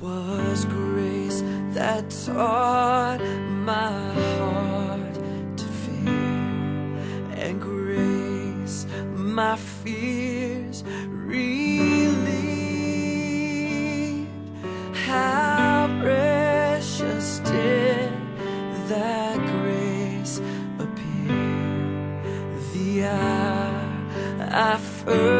Twas grace that taught my heart to fear, and grace my fears relieved. How precious did that grace appear the hour I first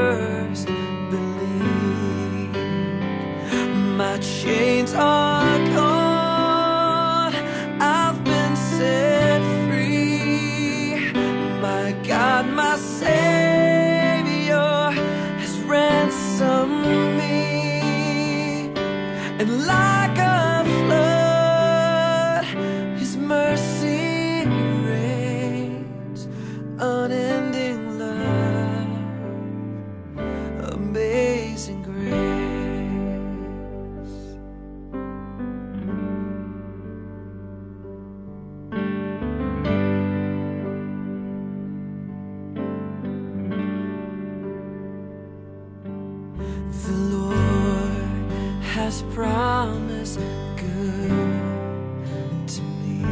chains are gone, I've been set free. My God, my Savior has ransomed me, and like a flood, His mercy rains, unending has promised good to me.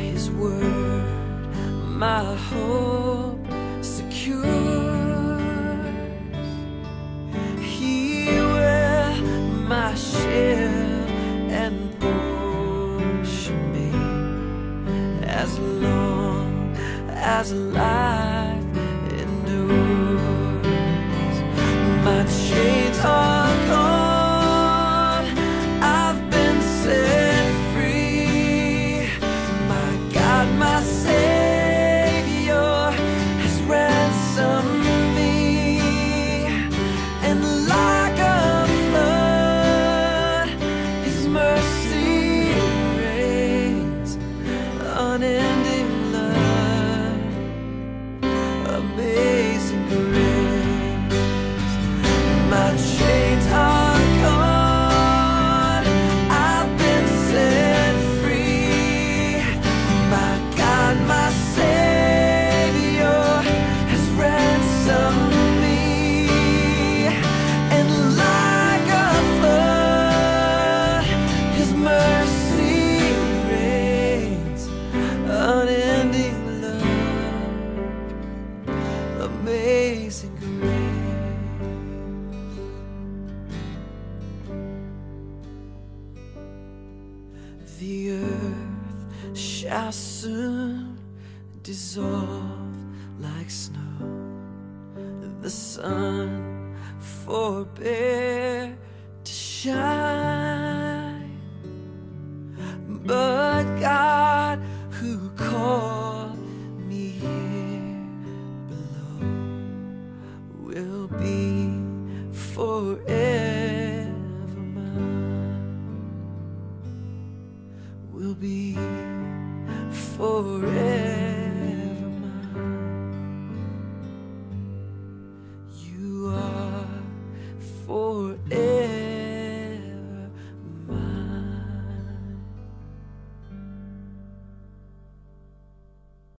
His word, my hope secures. He will my shield and portion be as long as life amazing grace. The earth shall soon dissolve like snow. The sun forbear to shine. forever mine will be forever mine you are forever.